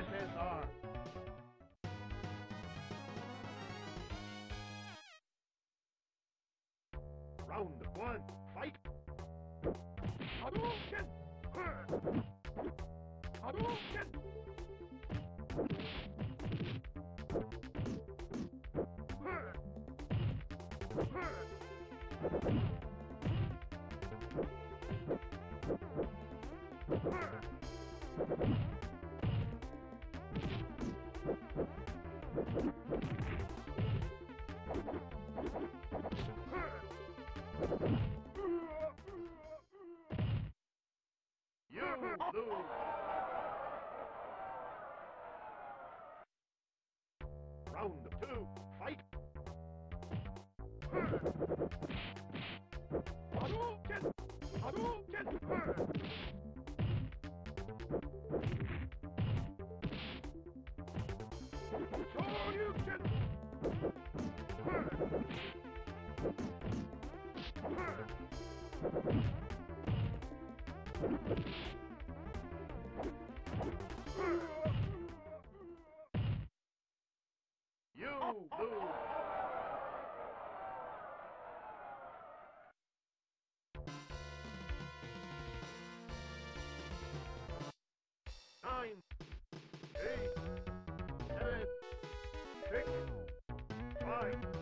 USSR. Round one, fight! Hadouken! Hadouken! You Round two, fight! Hadouken! Hadouken! You lose! Nine, eight, seven, six, five,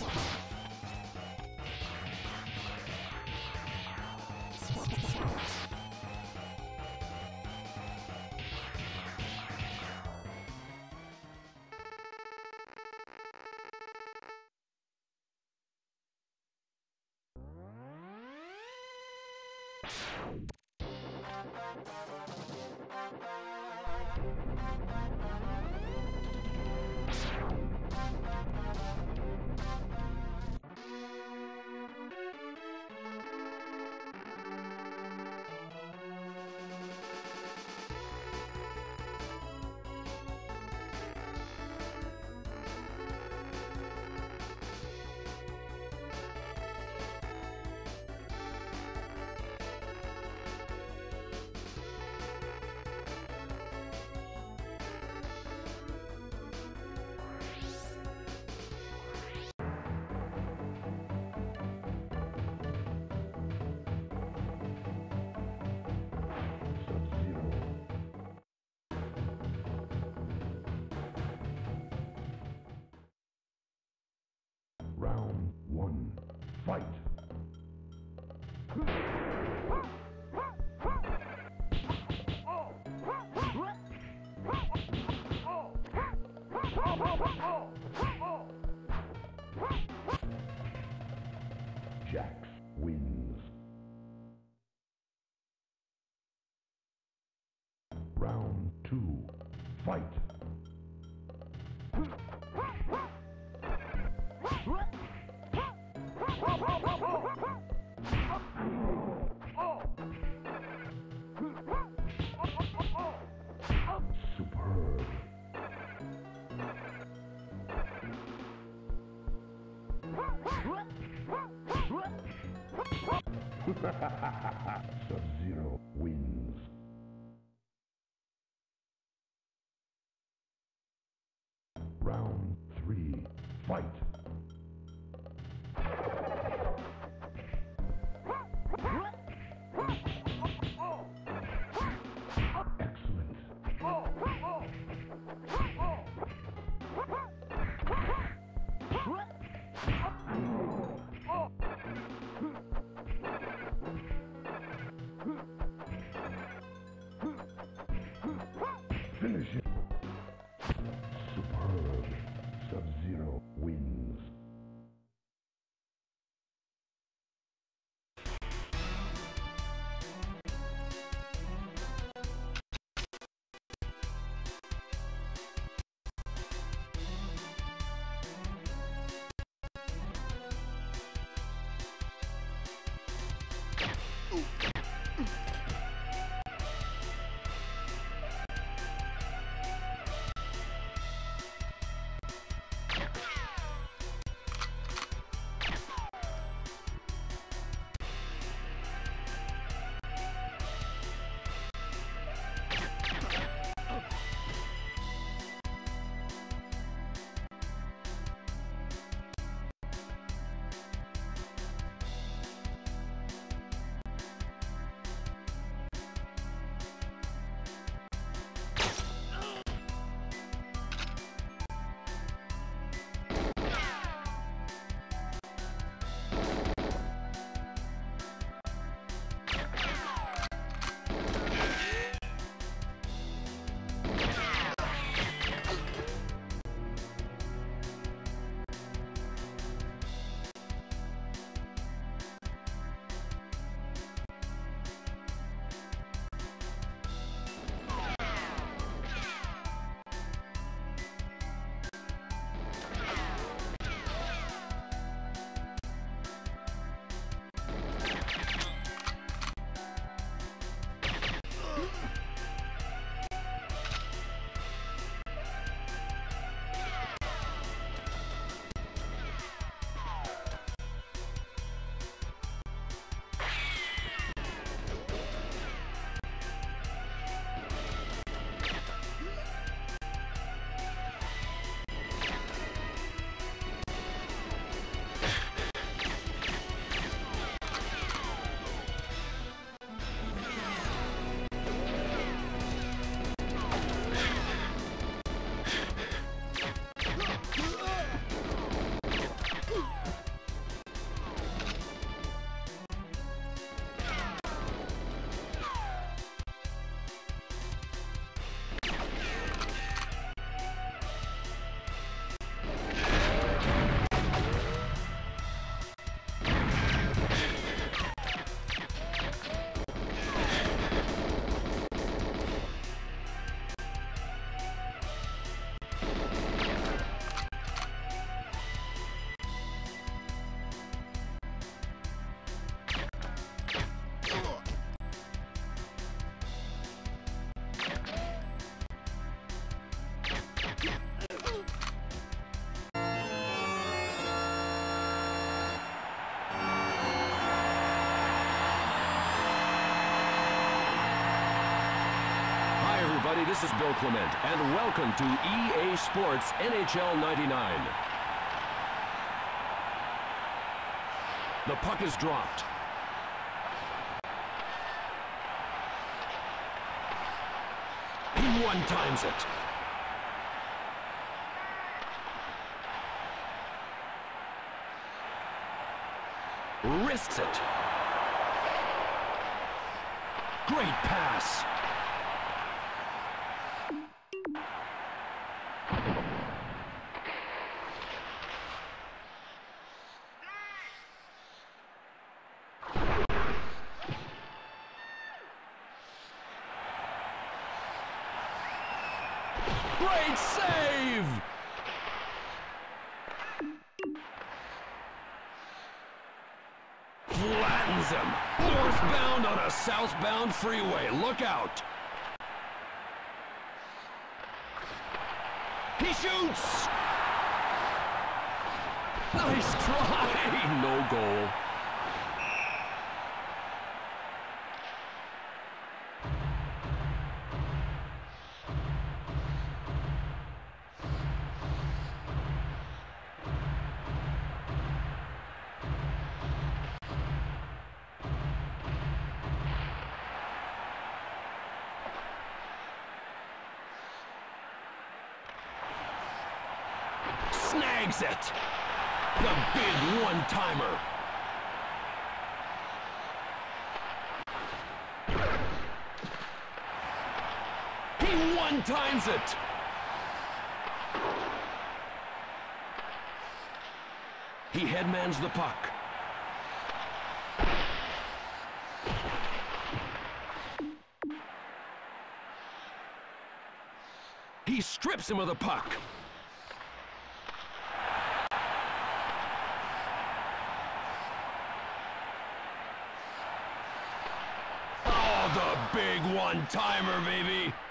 Yeah. Sub-Zero wins. This is Bill Clement, and welcome to EA Sports NHL 99. The puck is dropped. He one times it. Risks it. Great pass. Great save! Flattens him. Northbound on a southbound freeway. Look out. He shoots! Nice try! No goal. Snags it! The big one-timer! He one-times it! He headmans the puck. He strips him of the puck. The big one-timer, baby!